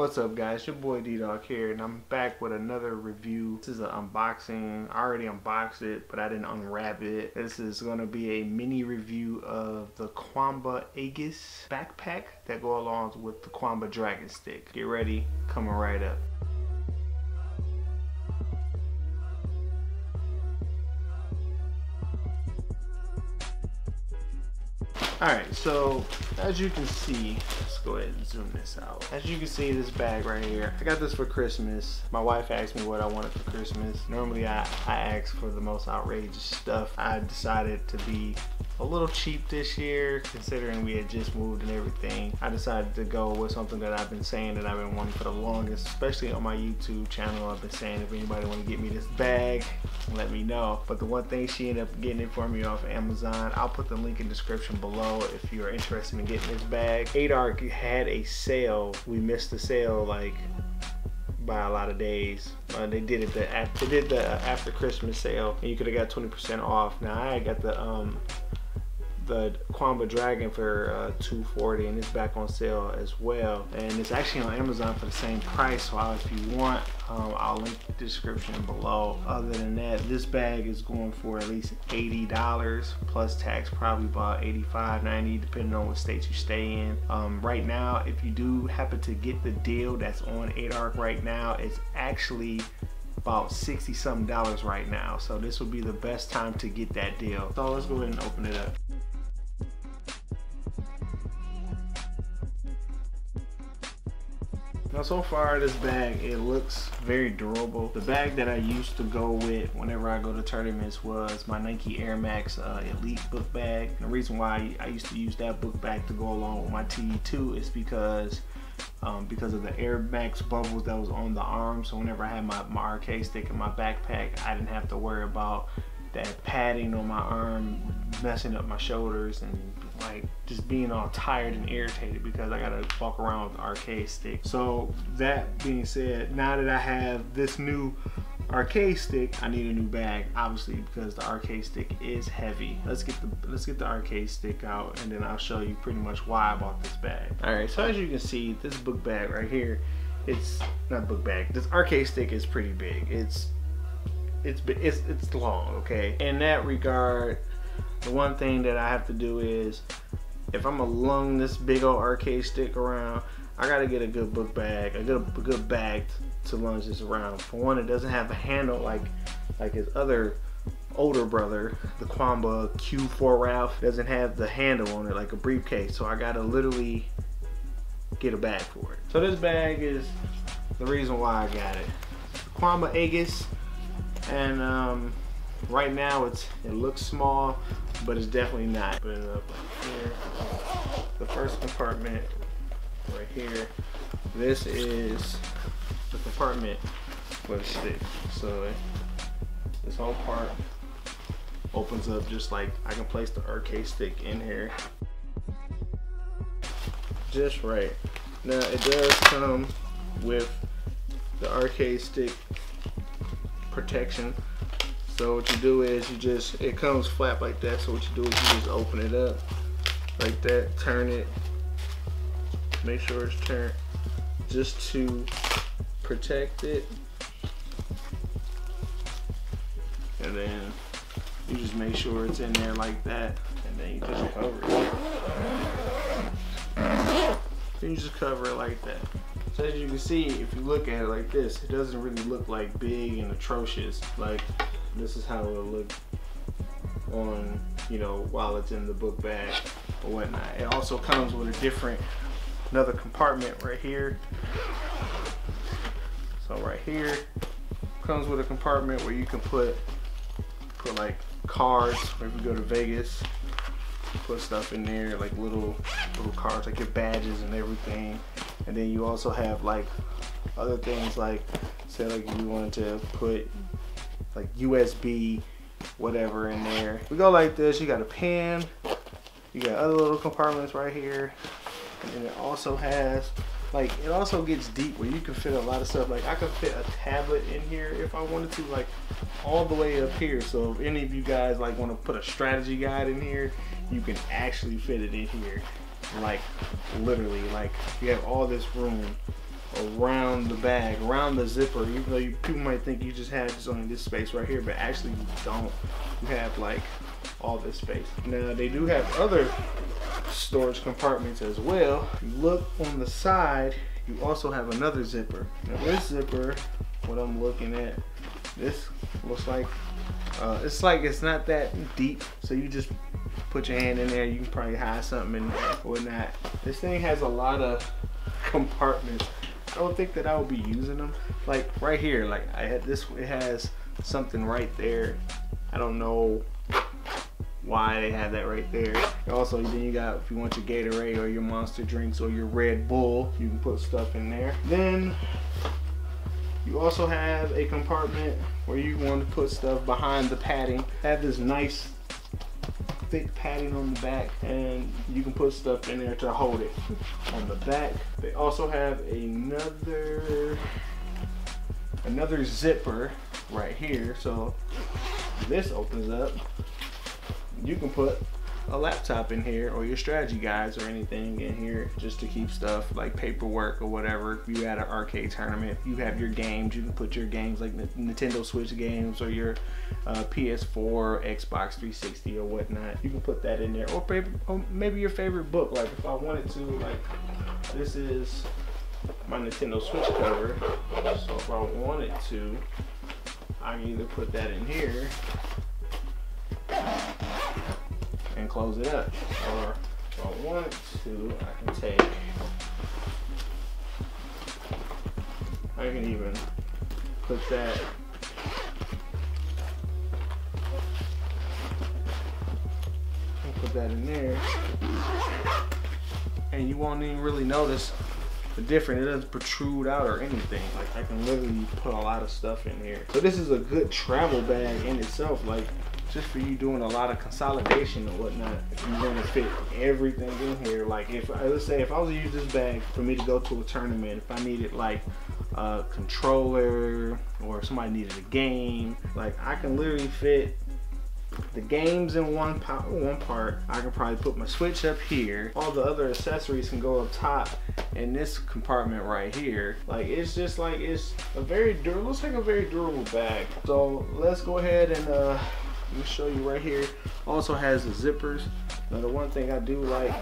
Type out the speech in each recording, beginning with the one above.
What's up guys, your boy D-Dog here and I'm back with another review. This is an unboxing. I already unboxed it, but I didn't unwrap it. This is to be a mini review of the Qanba Aegis backpack that go along with the Qanba Dragon Stick. Get ready, coming right up. Alright, so as you can see, let's go ahead and zoom this out. As you can see this bag right here, I got this for Christmas. My wife asked me what I wanted for Christmas. Normally I, I ask for the most outrageous stuff. I decided to be a little cheap this year considering we had just moved and everything. I decided to go with something that I've been saying that I've been wanting for the longest, especially on my YouTube channel. I've been saying if anybody want to get me this bag, let me know. But the one thing she ended up getting it for me off Amazon, I'll put the link in the description below if you're interested in getting this bag. 8Arc had a sale. We missed the sale like by a lot of days. Uh, they did it the they did the after Christmas sale, and you could have got 20% off. Now I got the um the Qanba Dragon for uh, 240 and it's back on sale as well. And it's actually on Amazon for the same price so I'll, if you want um, I'll link the description below. Other than that this bag is going for at least $80 plus tax probably about 85 90 depending on what state you stay in. Um, right now if you do happen to get the deal that's on 8Arc right now it's actually about 60 something dollars right now. So this would be the best time to get that deal. So let's go ahead and open it up Now so far this bag, it looks very durable. The bag that I used to go with whenever I go to tournaments was my Nike Air Max uh, Elite book bag. And the reason why I used to use that book bag to go along with my TE2 is because um, because of the Air Max bubbles that was on the arm. So whenever I had my, my stick in my backpack, I didn't have to worry about that padding on my arm messing up my shoulders and like just being all tired and irritated because I gotta walk around with the arcade stick. So that being said, now that I have this new arcade stick, I need a new bag, obviously because the arcade stick is heavy. Let's get the let's get the arcade stick out and then I'll show you pretty much why I bought this bag. Alright, so as you can see, this book bag right here, it's not book bag, this arcade stick is pretty big. It's it's it's it's long, okay? In that regard, the one thing that I have to do is if I'm gonna lung this big old arcade stick around, I gotta get a good book bag, a good a good bag to lunge this around. For one, it doesn't have a handle like like his other older brother, the Qanba Q4 RAF, doesn't have the handle on it like a briefcase. So I gotta literally get a bag for it. So this bag is the reason why I got it. Qanba Aegis, and um, right now it's it looks small, but it's definitely not. Put it up here. The first compartment right here. This is the compartment for the stick. So this whole part opens up just like I can place the arcade stick in here. Just right. Now it does come with the arcade stick protection so what you do is you just, it comes flat like that. So what you do is you just open it up like that, turn it, make sure it's turned just to protect it. And then you just make sure it's in there like that. And then you just cover it. Then you just cover it like that. So as you can see, if you look at it like this, it doesn't really look like big and atrocious. Like this is how it'll look on, you know, while it's in the book bag or whatnot. It also comes with a different, another compartment right here. So right here comes with a compartment where you can put, put like cards, or if you go to Vegas, put stuff in there, like little, little cards, like your badges and everything. And then you also have like other things like, say like you wanted to put like USB whatever in there. We go like this, you got a pen, you got other little compartments right here. And then it also has, like, it also gets deep where you can fit a lot of stuff. Like, I could fit a tablet in here if I wanted to, like, all the way up here. So if any of you guys, like, want to put a strategy guide in here, you can actually fit it in here. Like, literally, like, you have all this room around the bag, around the zipper. Even though you, people might think you just have just only this space right here, but actually you don't. You have like all this space. Now they do have other storage compartments as well. You look on the side, you also have another zipper. Now this zipper, what I'm looking at, this looks like, uh, it's like it's not that deep. So you just put your hand in there, you can probably hide something or whatnot. This thing has a lot of compartments. I don't think that I will be using them. Like right here, like I had this, it has something right there. I don't know why they have that right there. Also, then you got, if you want your Gatorade or your Monster drinks or your Red Bull, you can put stuff in there. Then you also have a compartment where you want to put stuff behind the padding. Have this nice thick padding on the back and you can put stuff in there to hold it on the back. They also have another another zipper right here. So this opens up you can put a laptop in here or your strategy guides or anything in here just to keep stuff like paperwork or whatever. If you had an arcade tournament, you have your games, you can put your games like the Nintendo Switch games or your uh, PS4, Xbox 360 or whatnot. You can put that in there or, paper, or maybe your favorite book. Like if I wanted to, like this is my Nintendo Switch cover. So if I wanted to, I can either put that in here close it up. Or if I want to, I can take, I can even put that put that in there and you won't even really notice the difference. It doesn't protrude out or anything. Like I can literally put a lot of stuff in here. So this is a good travel bag in itself. Like just for you doing a lot of consolidation and whatnot. If you want to fit everything in here, like if let's say if I was to use this bag for me to go to a tournament, if I needed like a controller or somebody needed a game, like I can literally fit the games in one part, one part. I can probably put my switch up here. All the other accessories can go up top in this compartment right here. Like it's just like it's a very durable, looks like a very durable bag. So let's go ahead and uh, let me show you right here. Also has the zippers. Now the one thing I do like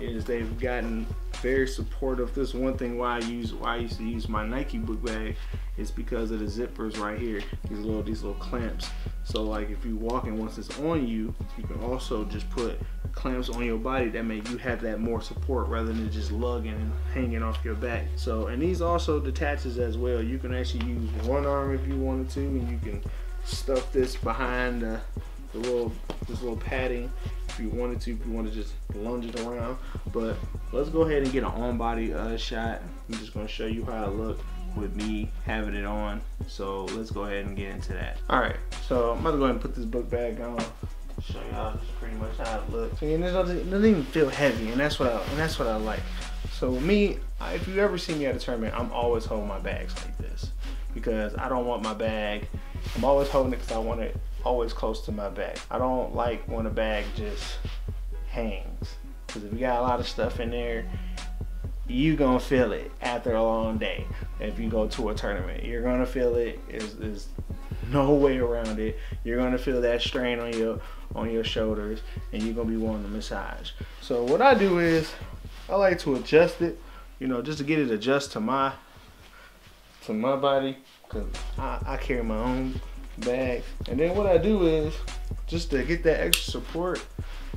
is they've gotten very supportive. This one thing why I use why I used to use my Nike book bag is because of the zippers right here. These little these little clamps. So like if you walk and once it's on you, you can also just put clamps on your body that make you have that more support rather than just lugging and hanging off your back. So and these also detaches as well. You can actually use one arm if you wanted to and you can stuff this behind the, the little this little padding. If you wanted to if you want to just lunge it around. But let's go ahead and get an on body uh, shot. I'm just going to show you how it look with me having it on. So let's go ahead and get into that. All right so I'm gonna go ahead and put this book bag on. Show y'all just pretty much how it looks. And it doesn't, it doesn't even feel heavy and that's what I and that's what I like. So me if you ever see me at a tournament I'm always holding my bags like this. Because I don't want my bag I'm always holding it because I want it always close to my back. I don't like when a bag just hangs. Because if you got a lot of stuff in there, you gonna feel it after a long day. If you go to a tournament, you're gonna feel it. There's, there's no way around it. You're gonna feel that strain on your on your shoulders, and you're gonna be wanting to massage. So what I do is I like to adjust it, you know, just to get it adjust to my to my body Cause I, I carry my own bag. And then what I do is, just to get that extra support,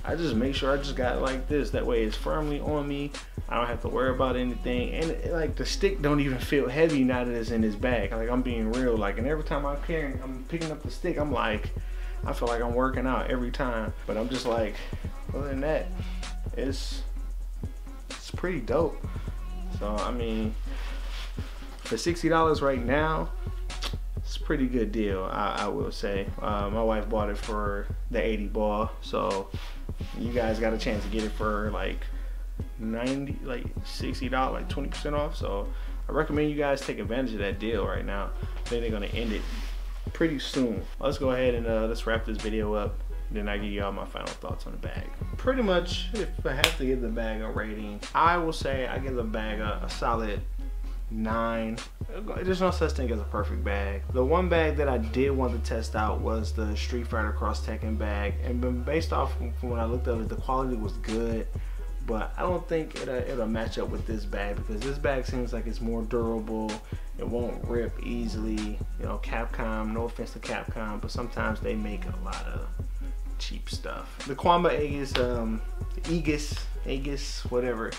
I just make sure I just got like this. That way it's firmly on me. I don't have to worry about anything. And it, like the stick don't even feel heavy now that it's in this bag. Like I'm being real. Like and every time I'm carrying, I'm picking up the stick, I'm like, I feel like I'm working out every time. But I'm just like, other than that, it's it's pretty dope. So I mean, for $60 right now, it's a pretty good deal, I, I will say. Uh, my wife bought it for the 80 ball, so you guys got a chance to get it for like 90, like $60, like 20% off. So I recommend you guys take advantage of that deal right now. I think they're gonna end it pretty soon. Let's go ahead and uh, let's wrap this video up. Then I give y'all my final thoughts on the bag. Pretty much, if I have to give the bag a rating, I will say I give the bag a, a solid nine. There's no such thing as a perfect bag. The one bag that I did want to test out was the Street Fighter Cross Tekken bag, and based off from when I looked at it, the quality was good. But I don't think it'll, it'll match up with this bag because this bag seems like it's more durable. It won't rip easily. You know, Capcom. No offense to Capcom, but sometimes they make a lot of cheap stuff. The Qanba Aegis, um, Aegis, Aegis, whatever.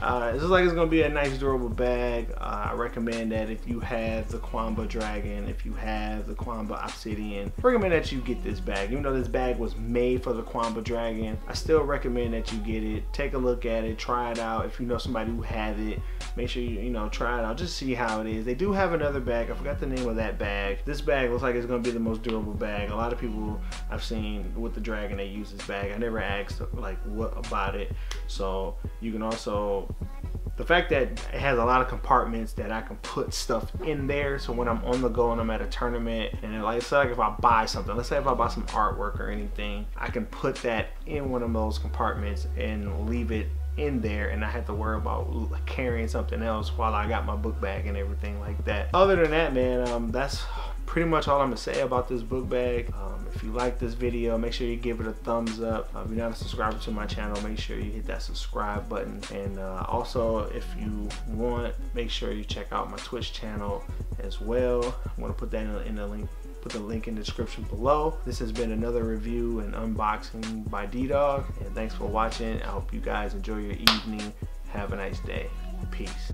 Uh, is like it's gonna be a nice durable bag. Uh, I recommend that if you have the Qanba Dragon, if you have the Qanba Obsidian, recommend that you get this bag. Even though this bag was made for the Qanba Dragon, I still recommend that you get it. Take a look at it, try it out. If you know somebody who has it, make sure you you know try it out. Just see how it is. They do have another bag. I forgot the name of that bag. This bag looks like it's gonna be the most durable bag. A lot of people I've seen with the Dragon they use this bag. I never asked like what about it. So you can also the fact that it has a lot of compartments that I can put stuff in there so when I'm on the go and I'm at a tournament and like say like if I buy something let's say if I buy some artwork or anything I can put that in one of those compartments and leave it in there and I had to worry about carrying something else while I got my book bag and everything like that. Other than that, man, um, that's pretty much all I'm gonna say about this book bag. Um, if you like this video, make sure you give it a thumbs up. Uh, if you're not a subscriber to my channel, make sure you hit that subscribe button. And uh, also, if you want, make sure you check out my Twitch channel as well. I'm gonna put that in the, in the link put the link in the description below. This has been another review and unboxing by D-Dog. And thanks for watching. I hope you guys enjoy your evening. Have a nice day. Peace.